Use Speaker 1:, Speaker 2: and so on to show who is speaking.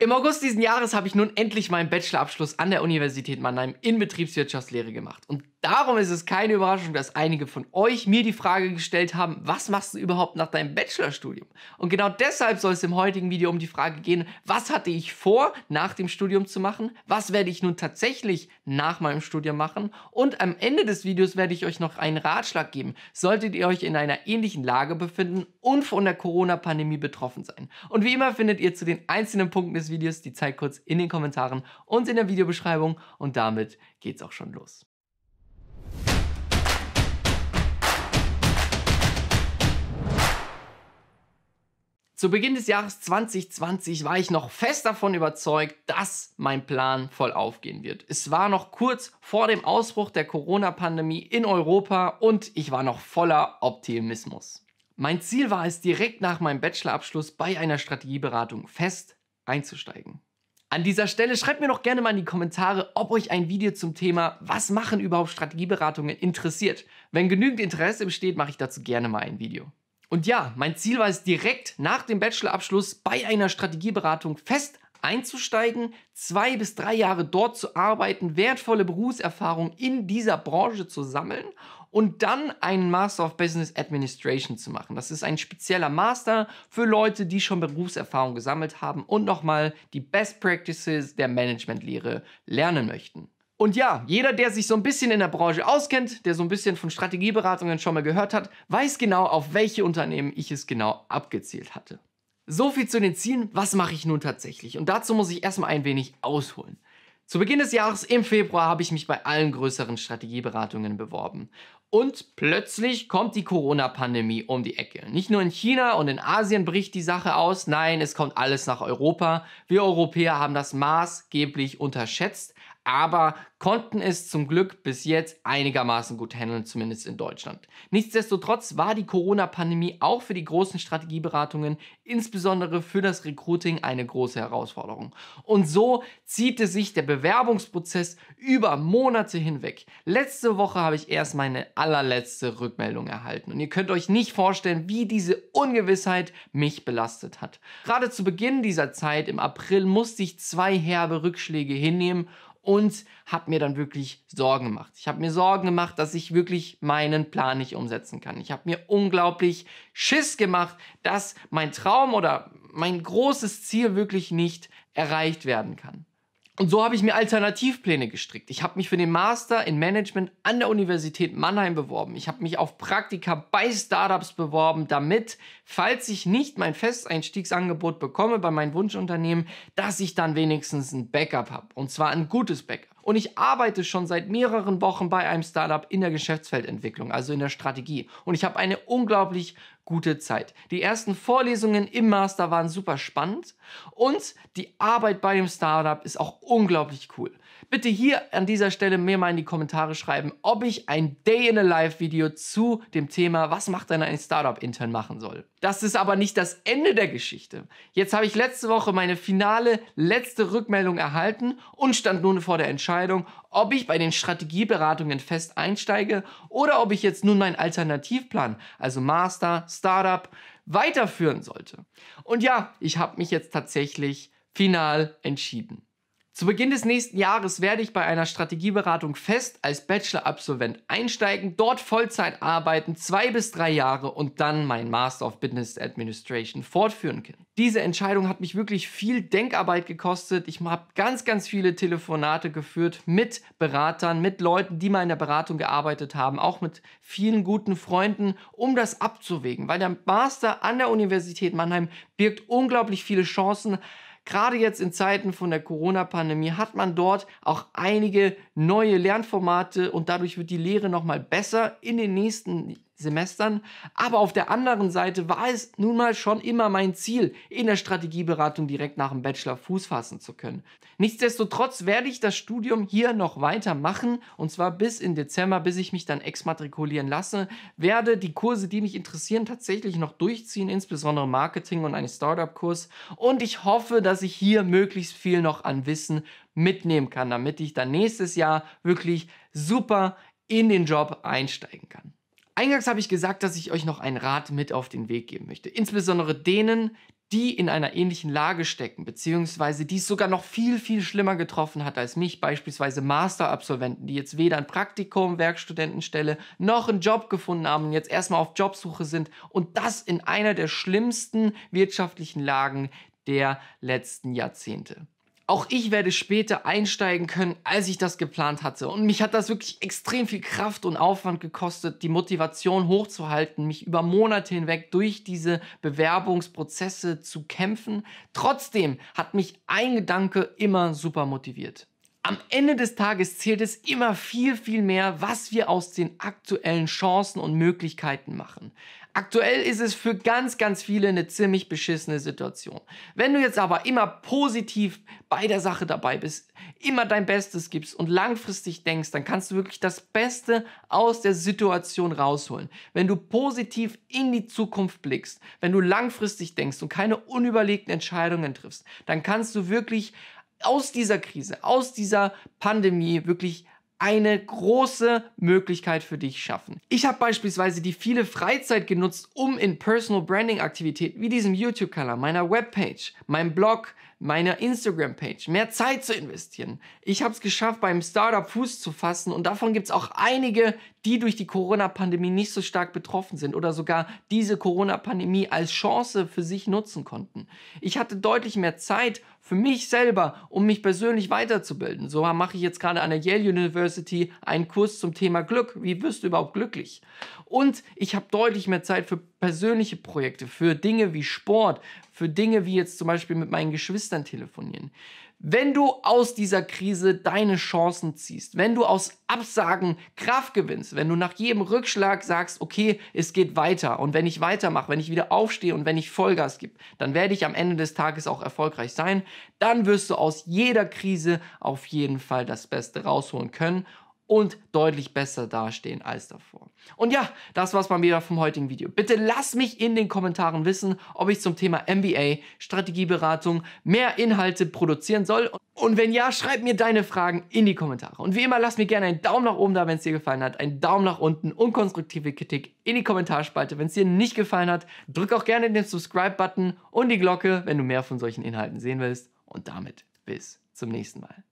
Speaker 1: Im August diesen Jahres habe ich nun endlich meinen Bachelorabschluss an der Universität Mannheim in Betriebswirtschaftslehre gemacht. Und darum ist es keine Überraschung, dass einige von euch mir die Frage gestellt haben, was machst du überhaupt nach deinem Bachelorstudium? Und genau deshalb soll es im heutigen Video um die Frage gehen, was hatte ich vor, nach dem Studium zu machen? Was werde ich nun tatsächlich nach meinem Studium machen? Und am Ende des Videos werde ich euch noch einen Ratschlag geben, solltet ihr euch in einer ähnlichen Lage befinden und von der Corona-Pandemie betroffen sein. Und wie immer findet ihr zu den einzelnen Punkten des Videos die Zeit kurz in den Kommentaren und in der Videobeschreibung. Und damit geht's auch schon los. Zu Beginn des Jahres 2020 war ich noch fest davon überzeugt, dass mein Plan voll aufgehen wird. Es war noch kurz vor dem Ausbruch der Corona-Pandemie in Europa und ich war noch voller Optimismus. Mein Ziel war es, direkt nach meinem Bachelorabschluss bei einer Strategieberatung fest einzusteigen. An dieser Stelle schreibt mir doch gerne mal in die Kommentare, ob euch ein Video zum Thema Was machen überhaupt Strategieberatungen interessiert. Wenn genügend Interesse besteht, mache ich dazu gerne mal ein Video. Und ja, mein Ziel war es direkt nach dem Bachelorabschluss bei einer Strategieberatung fest einzusteigen, zwei bis drei Jahre dort zu arbeiten, wertvolle Berufserfahrung in dieser Branche zu sammeln und dann einen Master of Business Administration zu machen. Das ist ein spezieller Master für Leute, die schon Berufserfahrung gesammelt haben und nochmal die Best Practices der Managementlehre lernen möchten. Und ja, jeder, der sich so ein bisschen in der Branche auskennt, der so ein bisschen von Strategieberatungen schon mal gehört hat, weiß genau, auf welche Unternehmen ich es genau abgezielt hatte. So viel zu den Zielen, was mache ich nun tatsächlich? Und dazu muss ich erstmal ein wenig ausholen. Zu Beginn des Jahres im Februar habe ich mich bei allen größeren Strategieberatungen beworben. Und plötzlich kommt die Corona-Pandemie um die Ecke. Nicht nur in China und in Asien bricht die Sache aus, nein, es kommt alles nach Europa. Wir Europäer haben das maßgeblich unterschätzt, aber konnten es zum Glück bis jetzt einigermaßen gut handeln, zumindest in Deutschland. Nichtsdestotrotz war die Corona-Pandemie auch für die großen Strategieberatungen, insbesondere für das Recruiting, eine große Herausforderung. Und so zieht es sich der Bewerbungsprozess über Monate hinweg. Letzte Woche habe ich erst meine allerletzte Rückmeldung erhalten und ihr könnt euch nicht vorstellen, wie diese Ungewissheit mich belastet hat. Gerade zu Beginn dieser Zeit im April musste ich zwei herbe Rückschläge hinnehmen und habe mir dann wirklich Sorgen gemacht. Ich habe mir Sorgen gemacht, dass ich wirklich meinen Plan nicht umsetzen kann. Ich habe mir unglaublich Schiss gemacht, dass mein Traum oder mein großes Ziel wirklich nicht erreicht werden kann. Und so habe ich mir Alternativpläne gestrickt. Ich habe mich für den Master in Management an der Universität Mannheim beworben. Ich habe mich auf Praktika bei Startups beworben, damit, falls ich nicht mein Festeinstiegsangebot bekomme bei meinem Wunschunternehmen, dass ich dann wenigstens ein Backup habe. Und zwar ein gutes Backup. Und ich arbeite schon seit mehreren Wochen bei einem Startup in der Geschäftsfeldentwicklung, also in der Strategie. Und ich habe eine unglaublich gute Zeit. Die ersten Vorlesungen im Master waren super spannend und die Arbeit bei dem Startup ist auch unglaublich cool. Bitte hier an dieser Stelle mir mal in die Kommentare schreiben, ob ich ein Day in a Life Video zu dem Thema, was macht denn ein Startup intern machen soll. Das ist aber nicht das Ende der Geschichte. Jetzt habe ich letzte Woche meine finale letzte Rückmeldung erhalten und stand nun vor der Entscheidung, ob ich bei den Strategieberatungen fest einsteige oder ob ich jetzt nun meinen Alternativplan, also Master, Startup, weiterführen sollte. Und ja, ich habe mich jetzt tatsächlich final entschieden. Zu Beginn des nächsten Jahres werde ich bei einer Strategieberatung fest als Bachelor-Absolvent einsteigen, dort Vollzeit arbeiten, zwei bis drei Jahre und dann mein Master of Business Administration fortführen können. Diese Entscheidung hat mich wirklich viel Denkarbeit gekostet. Ich habe ganz, ganz viele Telefonate geführt mit Beratern, mit Leuten, die mal in der Beratung gearbeitet haben, auch mit vielen guten Freunden, um das abzuwägen, weil der Master an der Universität Mannheim birgt unglaublich viele Chancen, Gerade jetzt in Zeiten von der Corona-Pandemie hat man dort auch einige neue Lernformate und dadurch wird die Lehre nochmal besser. In den nächsten Semestern. Aber auf der anderen Seite war es nun mal schon immer mein Ziel, in der Strategieberatung direkt nach dem Bachelor Fuß fassen zu können. Nichtsdestotrotz werde ich das Studium hier noch weitermachen und zwar bis in Dezember, bis ich mich dann exmatrikulieren lasse. Werde die Kurse, die mich interessieren, tatsächlich noch durchziehen, insbesondere Marketing und einen Startup-Kurs. Und ich hoffe, dass ich hier möglichst viel noch an Wissen mitnehmen kann, damit ich dann nächstes Jahr wirklich super in den Job einsteigen kann. Eingangs habe ich gesagt, dass ich euch noch einen Rat mit auf den Weg geben möchte. Insbesondere denen, die in einer ähnlichen Lage stecken, beziehungsweise die es sogar noch viel, viel schlimmer getroffen hat als mich, beispielsweise Masterabsolventen, die jetzt weder ein Praktikum, Werkstudentenstelle noch einen Job gefunden haben und jetzt erstmal auf Jobsuche sind und das in einer der schlimmsten wirtschaftlichen Lagen der letzten Jahrzehnte. Auch ich werde später einsteigen können, als ich das geplant hatte. Und mich hat das wirklich extrem viel Kraft und Aufwand gekostet, die Motivation hochzuhalten, mich über Monate hinweg durch diese Bewerbungsprozesse zu kämpfen. Trotzdem hat mich ein Gedanke immer super motiviert. Am Ende des Tages zählt es immer viel, viel mehr, was wir aus den aktuellen Chancen und Möglichkeiten machen. Aktuell ist es für ganz, ganz viele eine ziemlich beschissene Situation. Wenn du jetzt aber immer positiv bei der Sache dabei bist, immer dein Bestes gibst und langfristig denkst, dann kannst du wirklich das Beste aus der Situation rausholen. Wenn du positiv in die Zukunft blickst, wenn du langfristig denkst und keine unüberlegten Entscheidungen triffst, dann kannst du wirklich aus dieser Krise, aus dieser Pandemie wirklich eine große Möglichkeit für dich schaffen. Ich habe beispielsweise die viele Freizeit genutzt, um in Personal Branding Aktivitäten wie diesem YouTube-Kanal, meiner Webpage, meinem Blog, meiner Instagram-Page mehr Zeit zu investieren. Ich habe es geschafft, beim Startup Fuß zu fassen und davon gibt es auch einige, die durch die Corona-Pandemie nicht so stark betroffen sind oder sogar diese Corona-Pandemie als Chance für sich nutzen konnten. Ich hatte deutlich mehr Zeit für mich selber, um mich persönlich weiterzubilden. So mache ich jetzt gerade an der Yale University einen Kurs zum Thema Glück. Wie wirst du überhaupt glücklich? Und ich habe deutlich mehr Zeit für persönliche Projekte, für Dinge wie Sport, für Dinge wie jetzt zum Beispiel mit meinen Geschwistern telefonieren. Wenn du aus dieser Krise deine Chancen ziehst, wenn du aus Absagen Kraft gewinnst, wenn du nach jedem Rückschlag sagst, okay, es geht weiter und wenn ich weitermache, wenn ich wieder aufstehe und wenn ich Vollgas gebe, dann werde ich am Ende des Tages auch erfolgreich sein, dann wirst du aus jeder Krise auf jeden Fall das Beste rausholen können und deutlich besser dastehen als davor. Und ja, das war's mal wieder vom heutigen Video. Bitte lass mich in den Kommentaren wissen, ob ich zum Thema MBA, Strategieberatung mehr Inhalte produzieren soll. Und wenn ja, schreib mir deine Fragen in die Kommentare. Und wie immer, lass mir gerne einen Daumen nach oben da, wenn es dir gefallen hat, einen Daumen nach unten und konstruktive Kritik in die Kommentarspalte, wenn es dir nicht gefallen hat. Drück auch gerne den Subscribe-Button und die Glocke, wenn du mehr von solchen Inhalten sehen willst. Und damit bis zum nächsten Mal.